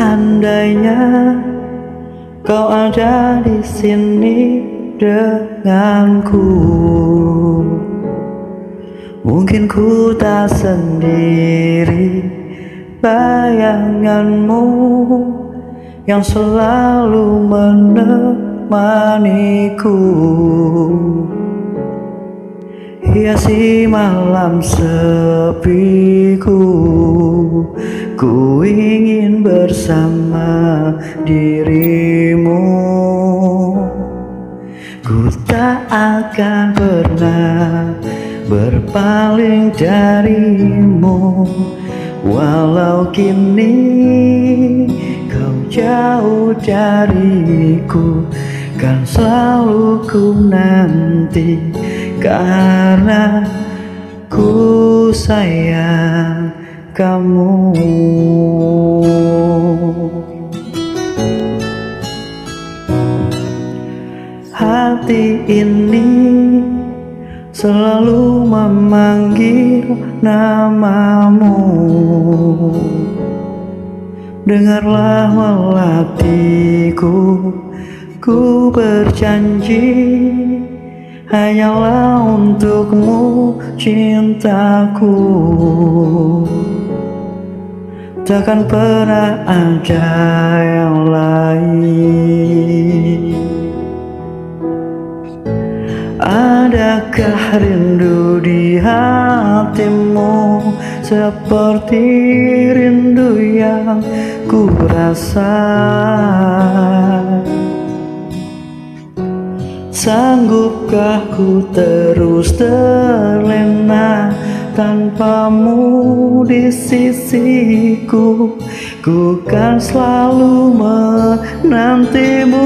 Seandainya kau ada di sini denganku Mungkin ku tak sendiri. Bayanganmu yang selalu menemaniku. Hiasi malam sepiku Ku ingin bersama dirimu. Ku tak akan pernah berpaling darimu. Walau kini kau jauh dariku Kan selalu ku nanti Karena ku sayang kamu. Hati ini selalu memanggil namamu. Dengarlah melatiku Ku berjanji Hanyalah untukmu cintaku Takkan pernah ada yang lain. Adakah rindu di hatimu? Seperti rindu yang ku rasa. Sanggupkah ku terus terlena Tanpamu di sisiku Ku kan selalu menantimu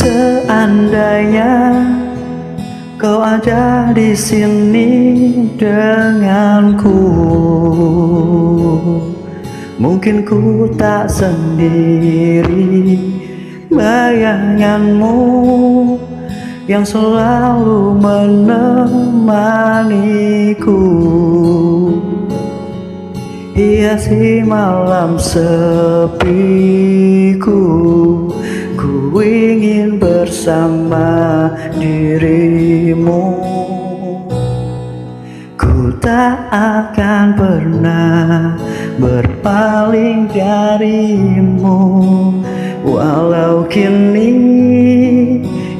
Seandainya kau ada di sini denganku Mungkin ku tak sendiri. Bayanganmu yang selalu menemaniku. Hiasi malam sepiku bersama dirimu. Ku tak akan pernah berpaling darimu. Walau kini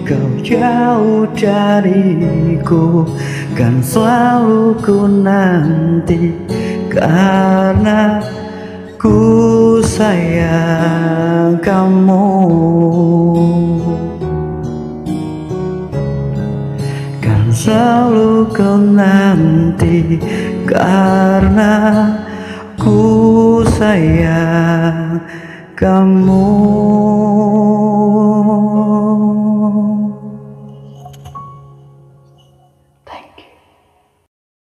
kau jauh dariku Kan selalu ku nanti Karena ku sayang kamu ku nanti Karena ku sayang kamu